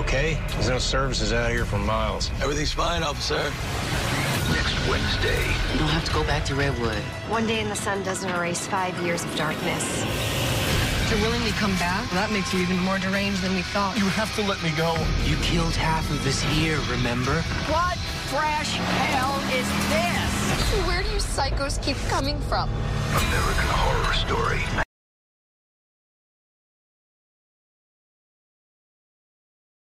okay? There's no services out here for miles. Everything's fine, officer. Next Wednesday. You don't have to go back to Redwood. One day in the sun doesn't erase five years of darkness. You're willing to come back? That makes you even more deranged than we thought. You have to let me go. You killed half of this here, remember? What fresh hell is this? Where do you psychos keep coming from? American Horror Story.